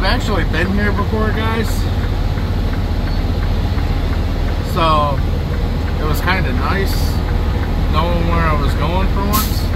I've actually been here before, guys. So it was kind of nice knowing where I was going for once.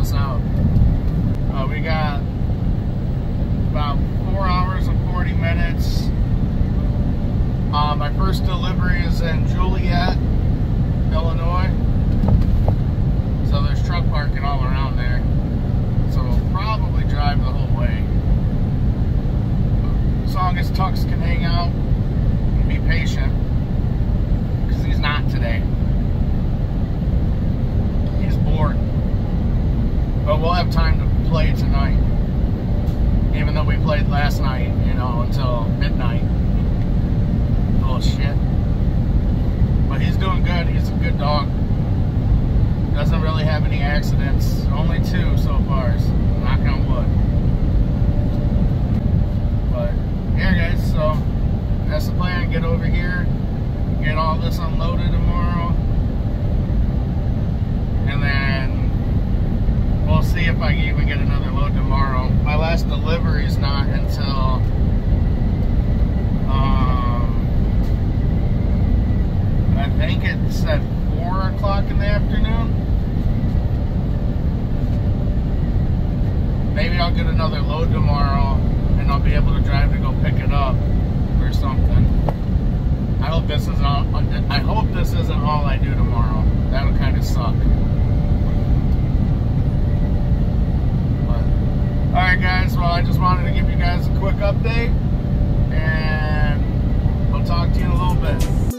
Us out. Uh, we got about four hours and 40 minutes. Uh, my first delivery is in Joliet, Illinois. So there's truck parking all around there. So we'll probably drive the whole way. As long as Tux can hang out and be patient, because he's not today. He's bored. We'll have time to play tonight. Even though we played last night, you know, until midnight. Little shit. But he's doing good. He's a good dog. Doesn't really have any accidents. Only two so far. So knock on wood. But yeah, guys. So that's the plan. Get over here. Get all this unloaded tomorrow and then even get another load tomorrow. My last delivery is not until um, I think it's at four o'clock in the afternoon. Maybe I'll get another load tomorrow and I'll be able to drive to go pick it up or something. I hope this isn't all, I hope this isn't all I do tomorrow. That'll kind of suck. Alright guys, well I just wanted to give you guys a quick update and we'll talk to you in a little bit.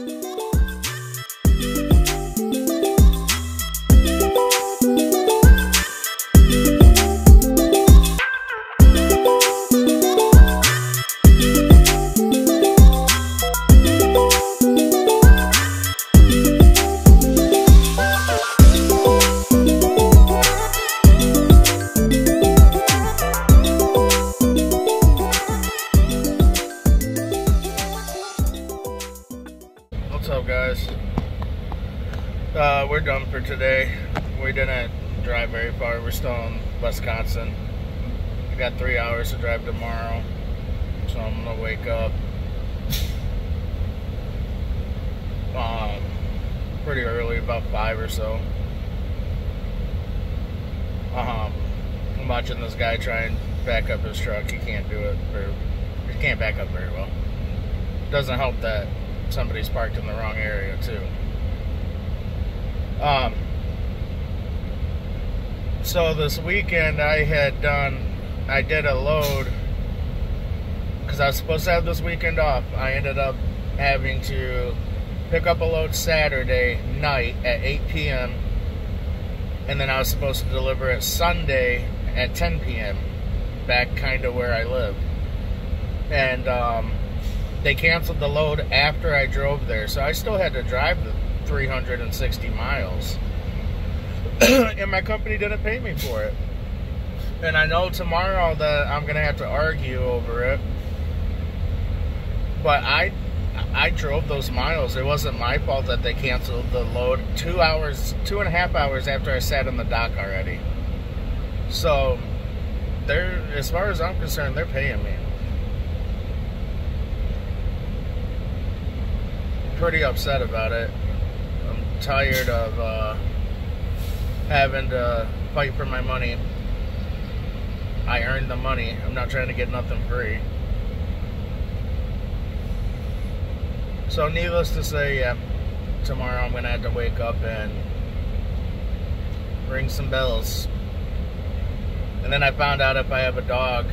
For today. We didn't drive very far. We're still in Wisconsin. We got three hours to drive tomorrow. So I'm gonna wake up um, pretty early, about five or so. Um, I'm watching this guy try and back up his truck. He can't do it. Very, he can't back up very well. Doesn't help that somebody's parked in the wrong area too. Um, so this weekend I had done, I did a load because I was supposed to have this weekend off. I ended up having to pick up a load Saturday night at 8 p.m. And then I was supposed to deliver it Sunday at 10 p.m. back kind of where I live. And um, they canceled the load after I drove there. So I still had to drive the 360 miles. and my company didn't pay me for it. And I know tomorrow that I'm going to have to argue over it. But I I drove those miles. It wasn't my fault that they canceled the load two hours, two and a half hours after I sat in the dock already. So, they're as far as I'm concerned, they're paying me. Pretty upset about it. Tired of uh, having to fight for my money. I earned the money. I'm not trying to get nothing free. So, needless to say, yeah, tomorrow I'm going to have to wake up and ring some bells. And then I found out if I have a dog,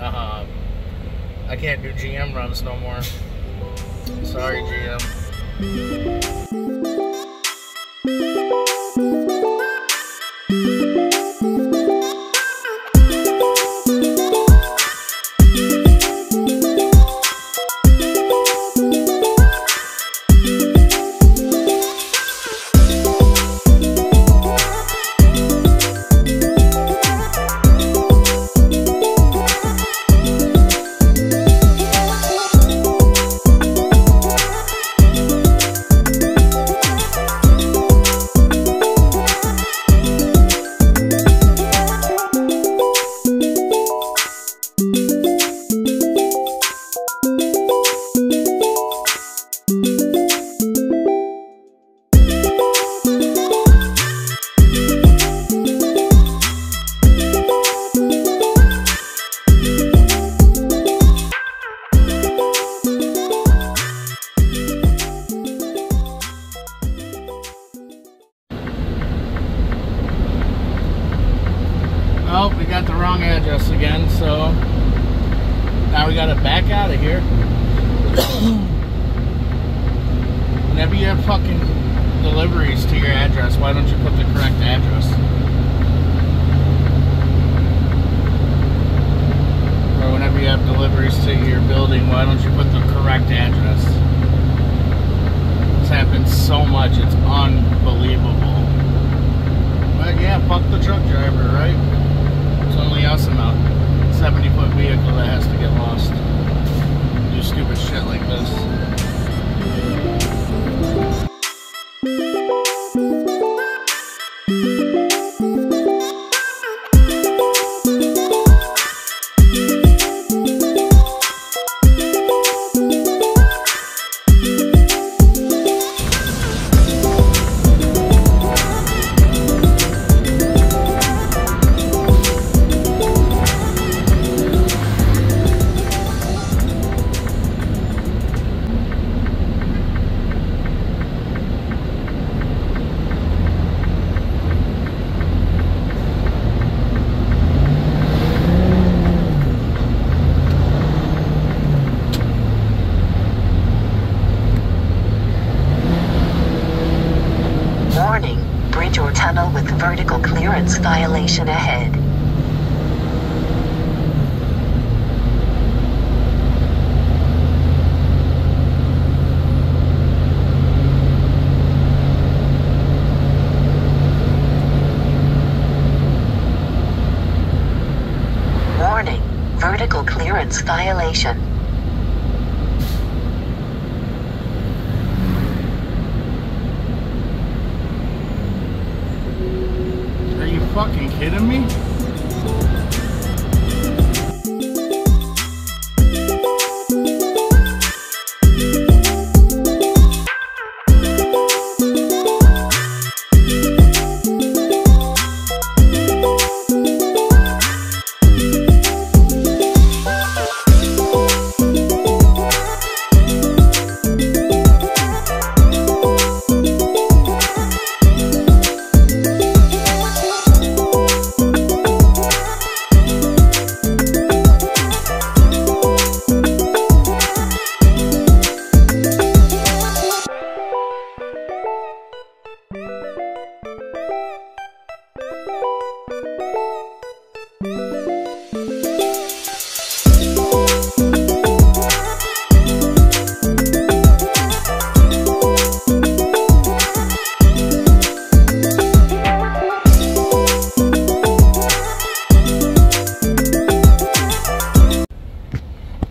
um, I can't do GM runs no more. Sorry, GM. Oh, Fucking deliveries to your address, why don't you put the correct address? Or whenever you have deliveries to your building, why don't you put the correct address? This happens so much, it's unbelievable. But yeah, fuck the truck driver, right? It's only us in a 70 foot vehicle that has to get lost. Do stupid shit like this. Thank you. Vertical violation ahead. Warning, vertical clearance violation. fucking kidding me?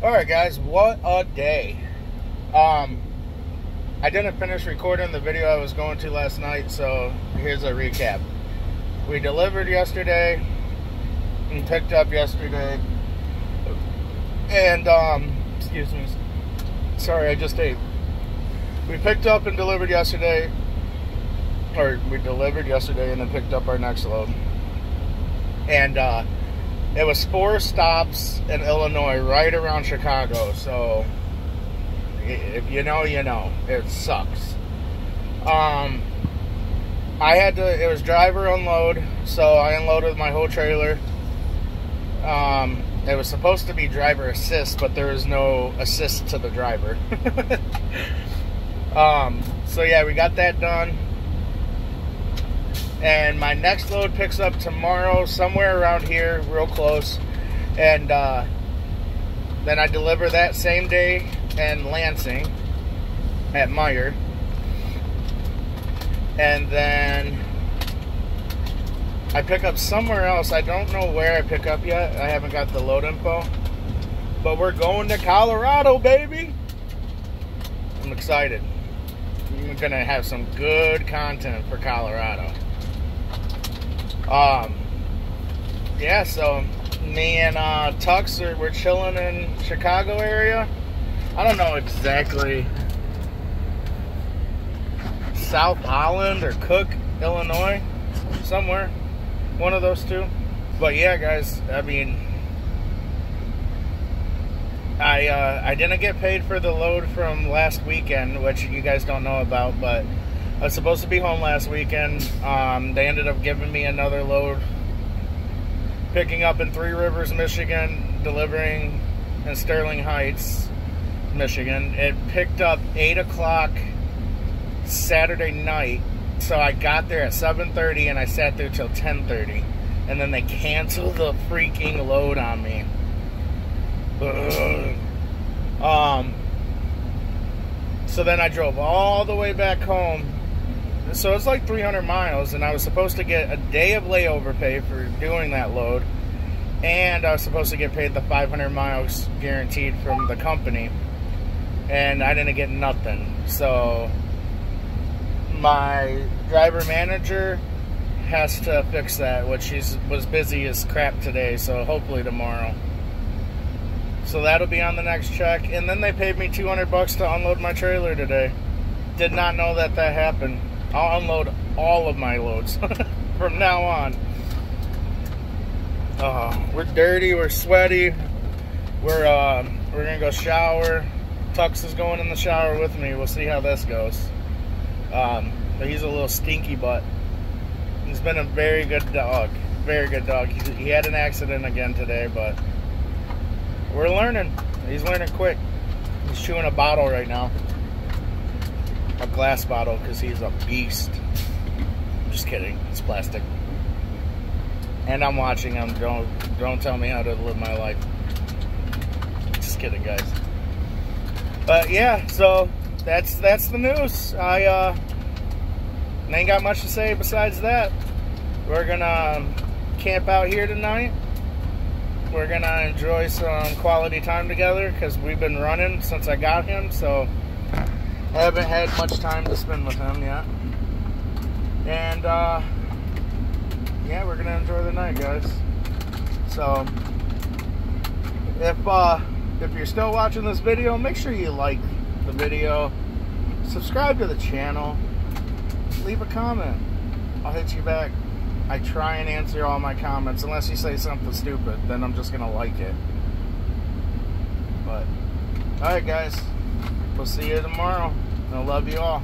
All right, guys, what a day. Um, I didn't finish recording the video I was going to last night, so here's a recap. We delivered yesterday and picked up yesterday. And, um, excuse me. Sorry, I just ate. We picked up and delivered yesterday, or we delivered yesterday and then picked up our next load. And, uh, it was four stops in Illinois, right around Chicago. So, if you know, you know. It sucks. Um, I had to. It was driver unload, so I unloaded my whole trailer. Um, it was supposed to be driver assist, but there is no assist to the driver. um, so yeah, we got that done. And my next load picks up tomorrow, somewhere around here, real close. And uh, then I deliver that same day in Lansing at Meijer. And then I pick up somewhere else. I don't know where I pick up yet. I haven't got the load info. But we're going to Colorado, baby. I'm excited. Going to have some good content for Colorado. Um, yeah, so me and uh, Tux are we're chilling in Chicago area. I don't know exactly South Holland or Cook, Illinois, somewhere, one of those two. But yeah, guys, I mean, I uh, I didn't get paid for the load from last weekend, which you guys don't know about, but I was supposed to be home last weekend. Um, they ended up giving me another load, picking up in Three Rivers, Michigan, delivering in Sterling Heights, Michigan. It picked up eight o'clock Saturday night, so I got there at seven thirty and I sat there till ten thirty, and then they canceled the freaking load on me. Ugh. Um. So then I drove all the way back home so it's like 300 miles, and I was supposed to get a day of layover pay for doing that load, and I was supposed to get paid the 500 miles guaranteed from the company, and I didn't get nothing. So my driver manager has to fix that, which she's was busy as crap today. So hopefully tomorrow. So that'll be on the next check, and then they paid me 200 bucks to unload my trailer today. Did not know that that happened. I'll unload all of my loads from now on. Uh, we're dirty, we're sweaty, we're uh, we're gonna go shower. Tux is going in the shower with me. We'll see how this goes. Um, but he's a little stinky butt. He's been a very good dog, very good dog. He, he had an accident again today, but we're learning. He's learning quick. He's chewing a bottle right now a glass bottle because he's a beast. Just kidding. It's plastic. And I'm watching him. Don't don't tell me how to live my life. Just kidding, guys. But yeah, so that's that's the news. I uh, ain't got much to say besides that. We're gonna um, camp out here tonight. We're gonna enjoy some quality time together because we've been running since I got him. So haven't had much time to spend with him yet. And uh, yeah, we're gonna enjoy the night, guys. So, if uh, if you're still watching this video, make sure you like the video, subscribe to the channel, leave a comment. I'll hit you back. I try and answer all my comments, unless you say something stupid, then I'm just gonna like it. But, alright guys, we'll see you tomorrow. I love you all.